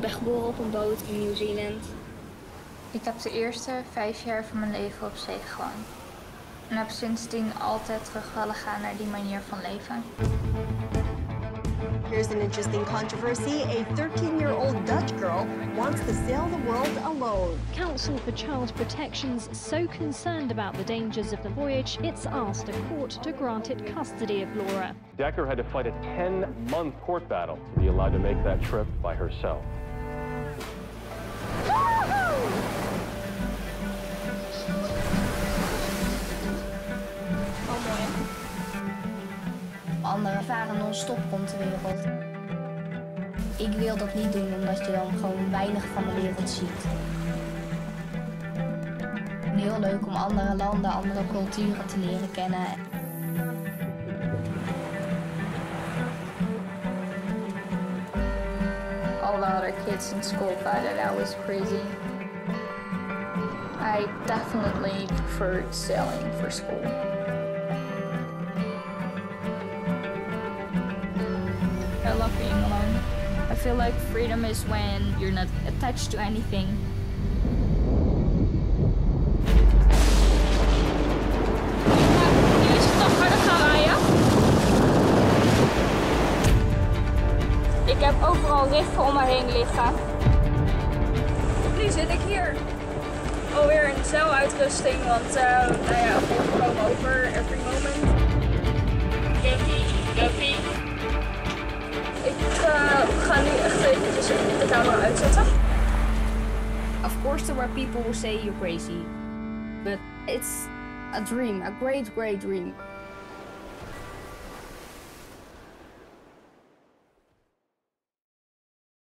ben geboren op een boot in Nieuw-Zeeland. Ik heb de eerste vijf jaar van mijn leven op zee gewoond. En heb sindsdien altijd terug willen gaan naar die manier van leven. Here's an interesting controversy. A 13-year-old Dutch girl wants to sail the world alone. Council for Child Protection's so concerned about the dangers of the voyage, it's asked a court to grant it custody of Laura. Decker had to fight a 10-month court battle to be allowed to make that trip by herself. Anderen varen non-stop rond de wereld. Ik wil dat niet doen omdat je dan gewoon weinig van de wereld ziet. Heel leuk om andere landen, andere culturen te leren kennen. All the other kids in school thought that I was crazy. I definitely preferred sailing for school. Love being alone. I feel like freedom is when you're not attached to anything. Ik heb overal riffen om me heen liggen. Nu zit ik hier. Alweer in zeiluitrusting, want uh, nou ja, course there were people who say you're crazy. But it's a dream, a great, great dream.